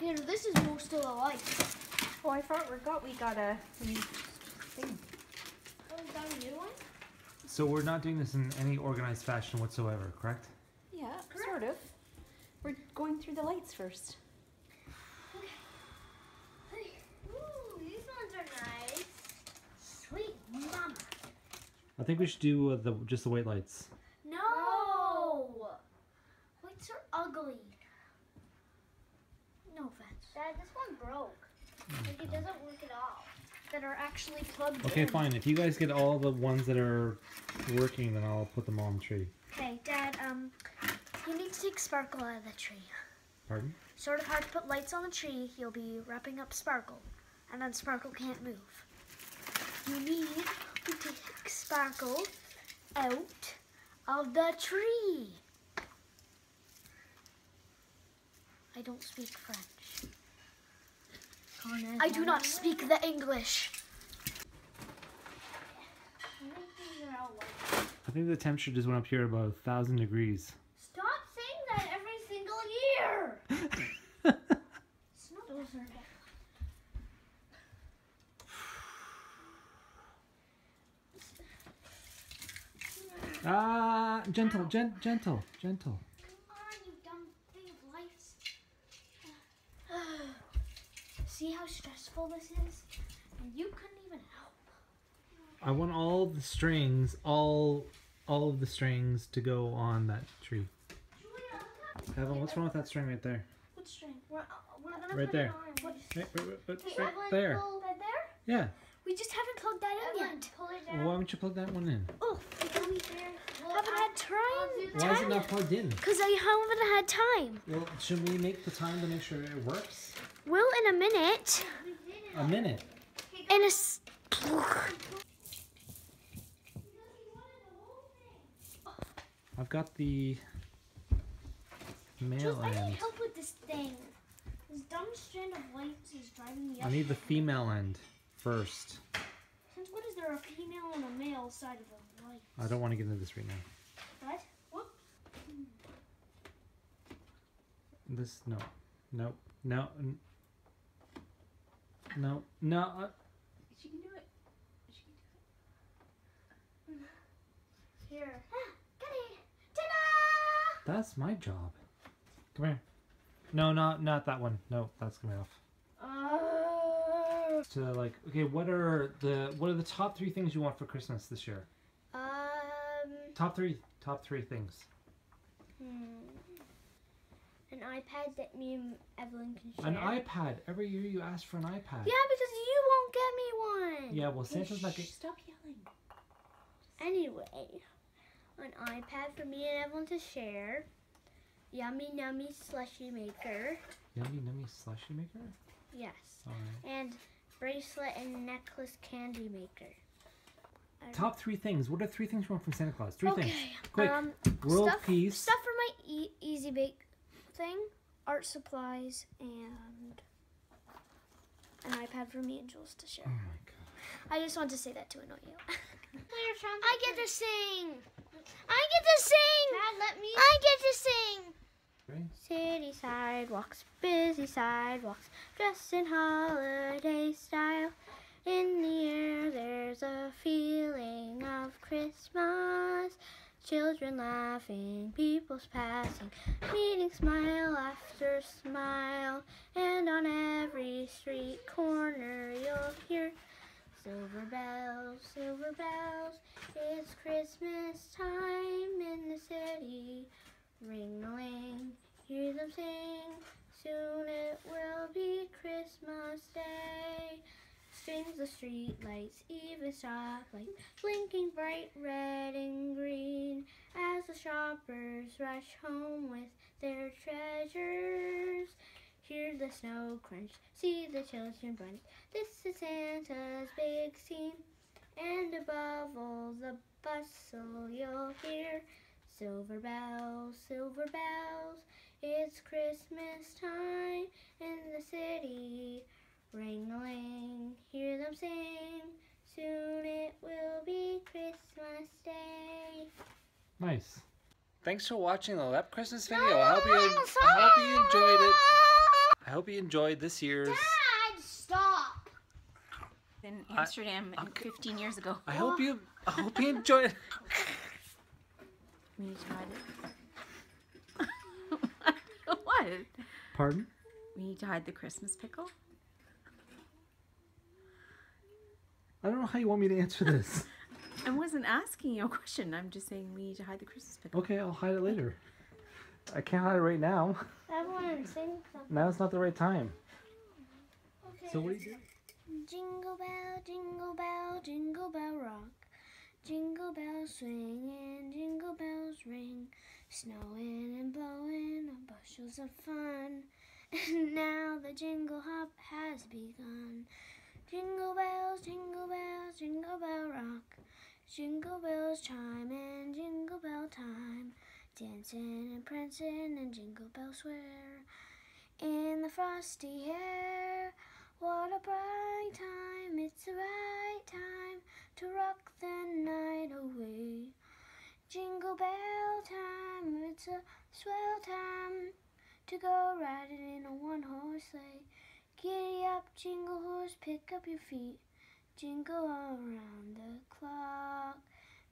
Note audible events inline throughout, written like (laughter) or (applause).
Here, this is most still the lights. Oh, I forgot we got a new thing. Oh, is that a new one? So we're not doing this in any organized fashion whatsoever, correct? Yeah, sort of. We're going through the lights first. Okay. Ooh, these ones are nice. Sweet mama. I think we should do uh, the just the white lights. No! Lights are ugly. No offense. Dad, this one broke. Like it doesn't work at all. That are actually plugged Okay, fine. If you guys get all the ones that are working, then I'll put them on the tree. Okay, Dad, um, you need to take Sparkle out of the tree. Pardon? Sort of hard to put lights on the tree. You'll be wrapping up Sparkle, and then Sparkle can't move. You need to take Sparkle out of the tree. I don't speak French. I do not speak the English. I think the temperature just went up here about a thousand degrees. Stop saying that every single year. (laughs) Ah, gentle, gent, gentle, gentle. Come on, you dumb thing of lights. (sighs) See how stressful this is? And you help. I want all the strings, all, all of the strings to go on that tree. Evan, what's wrong with that string right there? What string? We're, uh, we're Right there. it on. What? Right, right, right, right, right there. pull that there? Yeah. We just haven't plugged that in yet. Pull it Well, why don't you plug that one in? Oh, I haven't had time. Why is it not plugged in? Because I haven't had time. Well, should we make the time to make sure it works? Will in a minute. A minute. In a. I've got the male Jules, I need end. help with this thing. This dumb strand of lights is driving me up. I need the female end first. Since when is there a female and a male side of a light? I don't want to get into this right now. What? What? This no, no, no, no, no. Uh, She can do it. She can do Here. Got it. Ta-da! that's my job. Come here. No, not not that one. No, that's coming off. Uh, To like, okay, what are the what are the top three things you want for Christmas this year? um. Top three, top three things. Hmm. An iPad that me and Evelyn can share. An iPad. Every year you ask for an iPad. Yeah, because you won't get me one. Yeah, well, it. Santa's not Shh, getting. Stop yelling. Anyway, an iPad for me and Evelyn to share. Yummy Nummy Slushy Maker. Yummy nummy slushy maker. Yes. All right. And bracelet and necklace candy maker. Top three things. What are three things you want from Santa Claus? Three okay. things. Quick. Um, World stuff, peace. Stuff for my e- easy bake thing, art supplies, and an iPad for me and Jules to share. Oh my god. I just wanted to say that to annoy you. (laughs) I get to sing. I get to sing. Dad, let me. I get to sing. Ready? City sidewalks, busy sidewalks, dressed in holiday style. In the air, there's a feeling of Christmas. Children laughing, people's passing, meeting smile after smile. And on every street corner, you'll hear silver bells, silver bells. It's Christmas time in the city. Ring a ling, hear them sing. Soon it will be Christmas Day. Strings of street lights, even stoplights, blinking bright red and green. As the shoppers rush home with their treasures. Hear the snow crunch, see the children bunch. This is Santa's big scene. And above all the bustle, you'll hear Silver bells, silver bells, it's Christmas time in the city. Ring a ling, hear them sing. Soon it will be Christmas Day. Nice. Thanks for watching the Lepp Christmas video. No, I hope you I'm I hope you enjoyed it. I hope you enjoyed this year's. Dad, stop. In Amsterdam in okay. 15 years ago. I hope you. I hope you (laughs) enjoyed. We need to hide it. (laughs) what? Pardon? We need to hide the Christmas pickle? I don't know how you want me to answer this. (laughs) I wasn't asking you a question. I'm just saying we need to hide the Christmas pickle. Okay, I'll hide it later. I can't hide it right now. Sing something. Now it's not the right time. Okay. So what do you do? Jingle bell, jingle bell, jingle bell rock. Jingle bells swing and jingle bells ring. Snowing and blowing on bushels of fun. (laughs) And now the jingle hop has begun. Jingle bells, jingle bells, jingle bell rock. Jingle bells chime and jingle bell time. Dancing and prancing and jingle bells swear. In the frosty air, what a bright time, it's the right time to rock the night away. Jingle bell time, it's a swell time to go riding in a one horse sleigh. Giddy up, jingle horse, pick up your feet. Jingle all around the clock.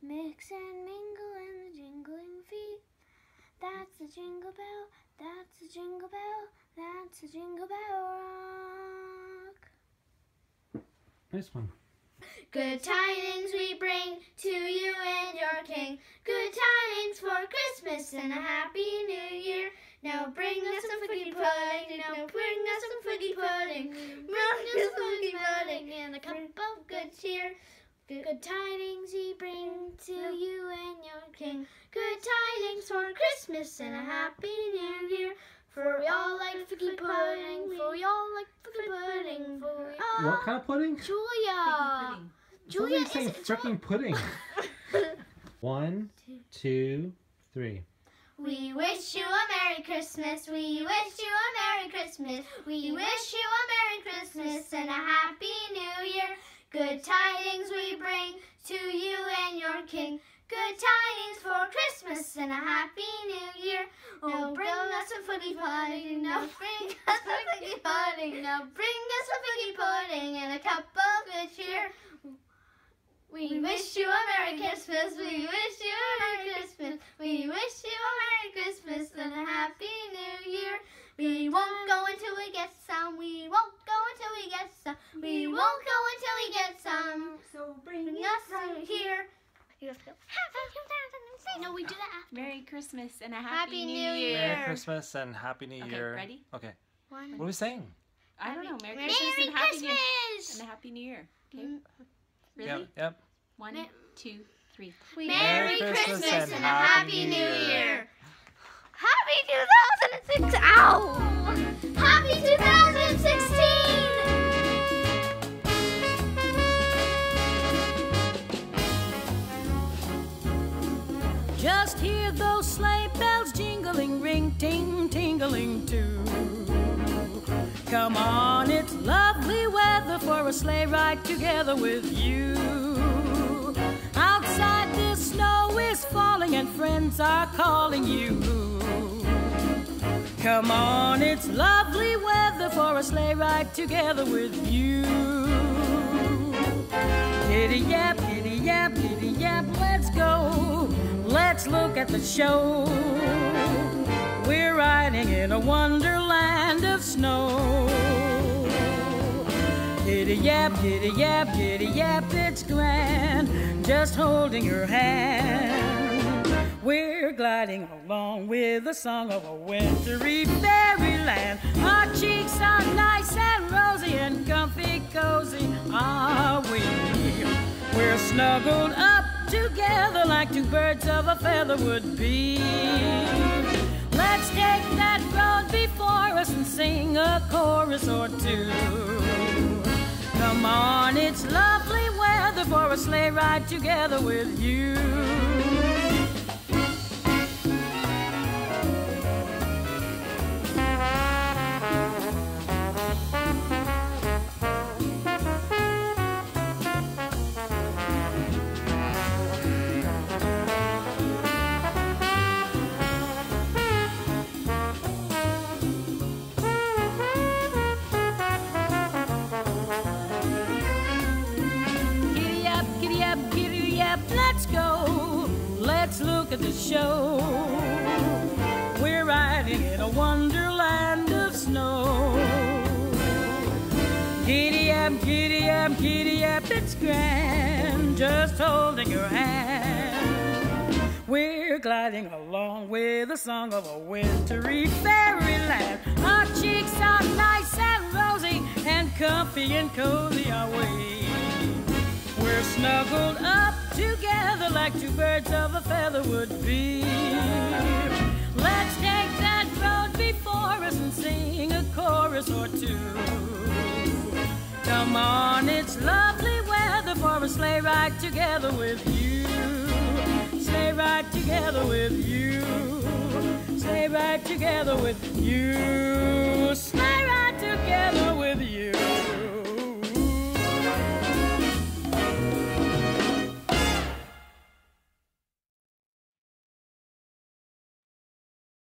Mix and mingle in the jingling feet. That's the jingle bell, that's the jingle bell, that's the jingle bell rock. Nice one. Good tidings we bring to you and your king. Good tidings for Christmas and a happy new year. Now bring us some figgy pudding. Now bring us some figgy pudding. Bring us some figgy pudding and a cup of good cheer. Good tidings we bring to you and your king. Good tidings for Christmas and a happy new year. For we all like figgy pudding. For we all like figgy pudding. For we all. What kind of pudding? Julia. Julia, Somebody's saying is it freaking pudding. (laughs) One, two, three. We wish you a Merry Christmas. We wish you a Merry Christmas. We wish you a Merry Christmas and a Happy New Year. Good tidings we bring to you and your King. Good tidings for Christmas and a Happy New Year. Oh, now bring us a footy pudding. Now bring us a footy pudding. Now bring us a footy pudding and a cup of good cheer. We wish you a Merry Christmas. We wish you a Merry Christmas. We wish you a Merry Christmas and a Happy. We won't go until we get some. We won't go until we get some. We won't go until we get some. So Bring us some here. You have to go. No, we do that after. Merry Christmas and a happy, Happy New, New Year. Year. Merry Christmas and Happy New Okay, Year. ready? Okay. One. What are we saying? I don't know. Merry, Merry Christmas and happy New Year. And a happy New Year. Okay. Mm. Really? Yep. Yep. One, Mer- two, three. Merry Merry Christmas, Christmas and and a Happy Happy New New Year. Year. Happy 2006. Ow! Happy 2016. Just hear those sleigh bells jingling, ring, ting, tingling too. Come on, it's lovely weather for a sleigh ride together with you. Outside the snow is falling and friends are calling you. Come on, it's lovely weather for a sleigh ride together with you. Giddy yap, giddy yap, giddy yap, let's go. Let's look at the show. We're riding in a wonderland of snow. Giddy yap, giddy yap, giddy yap, it's grand. Just holding your hand. We're gliding along with the song of a wintry fairyland. Our cheeks are nice and rosy and comfy cozy, are we? We're snuggled up together like two birds of a feather would be. Let's take that road before us and sing a chorus or two. Come on, it's lovely weather for a sleigh ride together with you. At the show. We're riding in a wonderland of snow. Giddy up, giddy up, giddy up, it's grand, just holding your hand. We're gliding along with the song of a wintry fairyland. Our cheeks are nice and rosy, and comfy and cozy are we. We're snuggled up together like two birds of a feather would be. Let's take that road before us and sing a chorus or two. Come on, it's lovely weather for a sleigh ride together with you. Sleigh ride together with you. Sleigh ride together with you. Sleigh ride together with you.